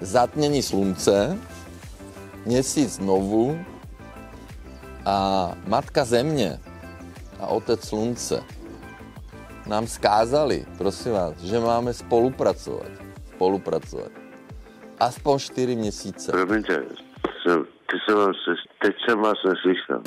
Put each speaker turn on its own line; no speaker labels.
zatmění slunce, měsíc znovu a matka země a otec slunce nám skázali, prosím vás, že máme spolupracovat. Spolupracovat. Aspoň čtyři měsíce.
Promiňte, jsem, ty jsem vás, teď jsem vás neslyšel.